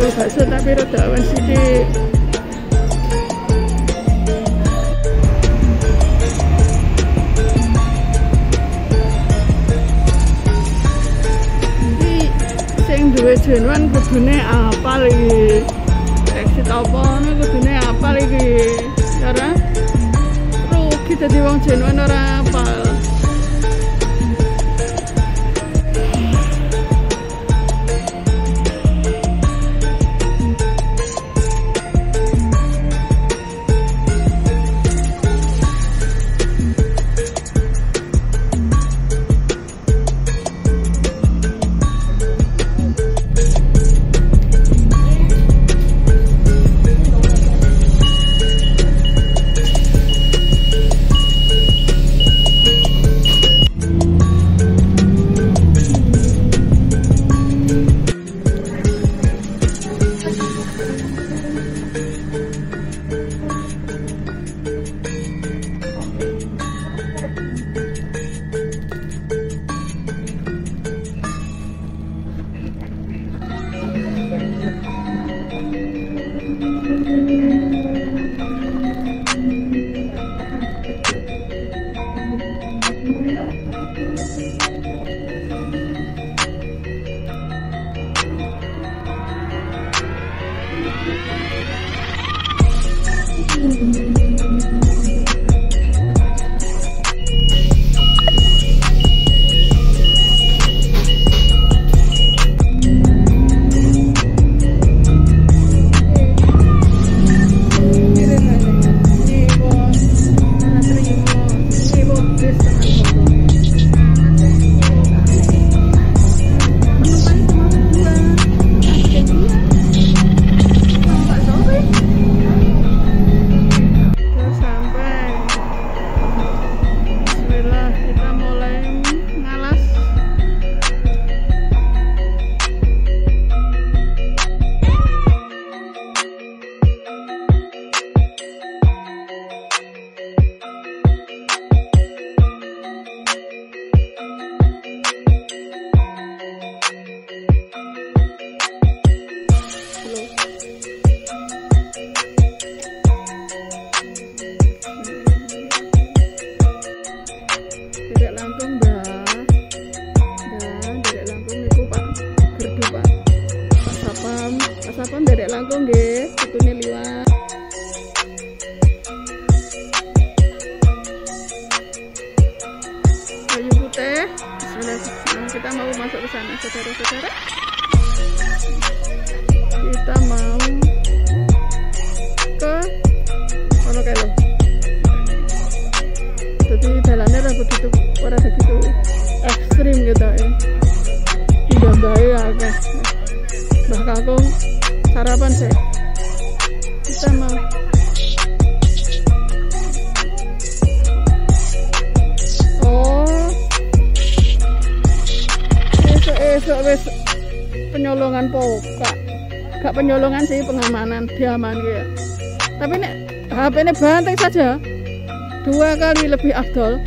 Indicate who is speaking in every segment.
Speaker 1: bakul bakso tapi rada awan sidik sing duwe jenwan kudune apa lagi exit apa nih kudune apa lagi cara rugi dadi wong jenwan ora Langkung nggih. Putune liwat Kayu putih Nah, kita mau masuk ke sana saudara-saudara. Kita mau ke ono lo jadi jalannya ora begitu ora begitu ekstrim gitu ya tidak baik akeh mbah kakung sarapan sih kita mau oh. Esok esok wes penyolongan pokak gak penyolongan sih pengamanan diaman ya. Tapi nek HP ini banteng saja dua kali lebih afdol.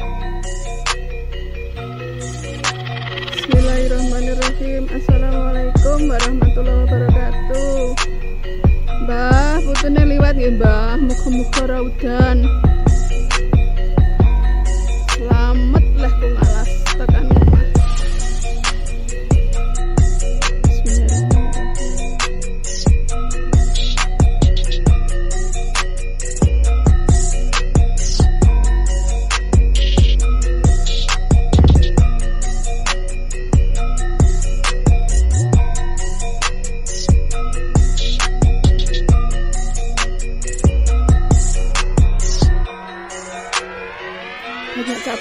Speaker 1: Bismillahirrahmanirrahim. Assalamualaikum warahmatullahi wabarakatuh. Mbah, putune liwat ya mbah. Muka-muka raudan. Selamat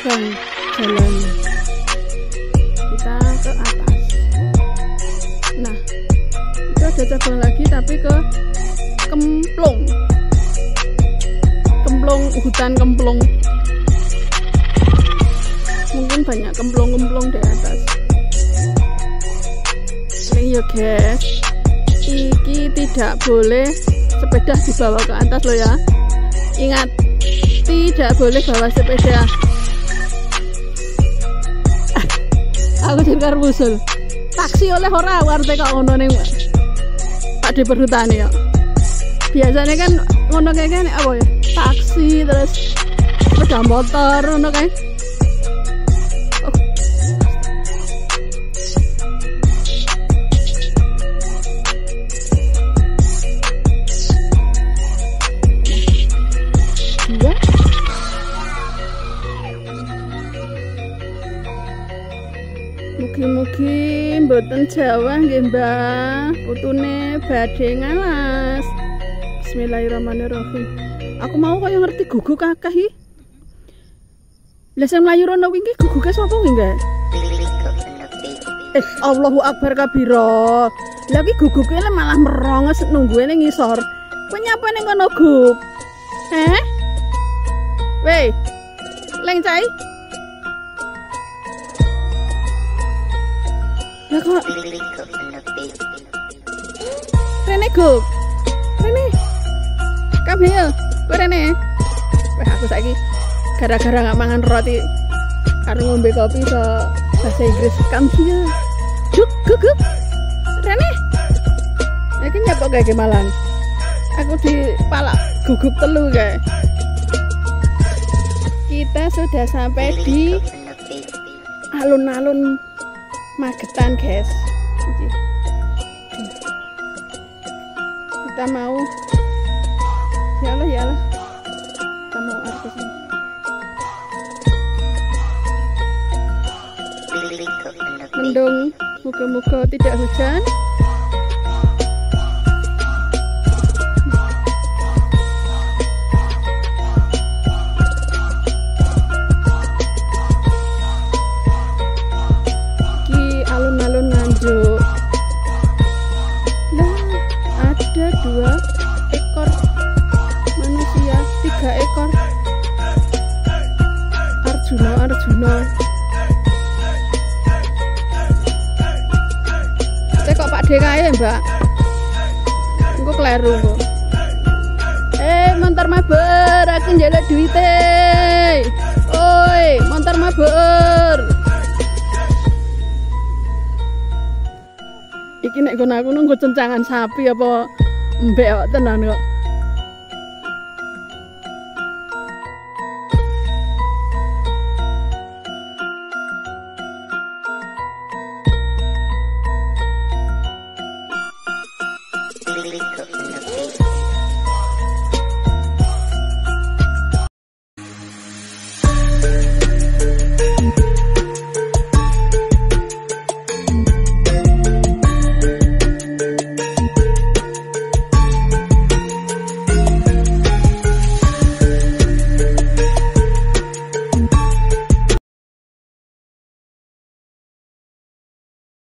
Speaker 1: cabang jalan kita ke atas. Nah itu ada cabang lagi tapi ke kemplung. Kemplung hutan kemplung. Mungkin banyak kemplung-kemplung di atas. Ini ya guys iki tidak boleh sepeda dibawa ke atas loh ya. Ingat tidak boleh bawa sepeda aku jadi karo taksi oleh ora warteg kok ngono ning Pak di perhutani ya biasanya kan ngono kayak gini apa ya? Taksi terus sepeda motor ngono kayak mboten Jawa nggih Mbah. Putune badhe ngalas. Bismillahirrahmanirrahim. Aku mau kaya ngerti guguk kakeh iki. Lah sing mlayu rono wingi guguke sapa kuwi enggak? Eh, Allahu Akbar kabira. Lah iki guguke malah meronges nungguene ngisor. Kowe nyapa ning kono gug? Heh? Wei. Leng cai. Lah kok Rene gug. Rene. Kamil, kowe Rene. Wah, aku saiki gara-gara nggak mangan roti karo ngombe kopi so bahasa Inggris kamil. Gug, gug, gug. Rene. Iki nyapa kayak malang. Aku di palak gugup telu kayak. Kita sudah sampai di alun-alun Magetan guys. Iki. kita mau ya Allah ya Allah kita mau artis ini mendung moga-moga tidak hujan nganjuk Nah, ada dua ekor manusia, tiga ekor Arjuna, Arjuna. Cek kok Pak DKI Mbak? Engko kleru kok. Eh, montor mabar, aku njaluk duite. Oi, montor mabar. Iki nek kono aku nunggu cencangan sapi apa mbek tenan kok.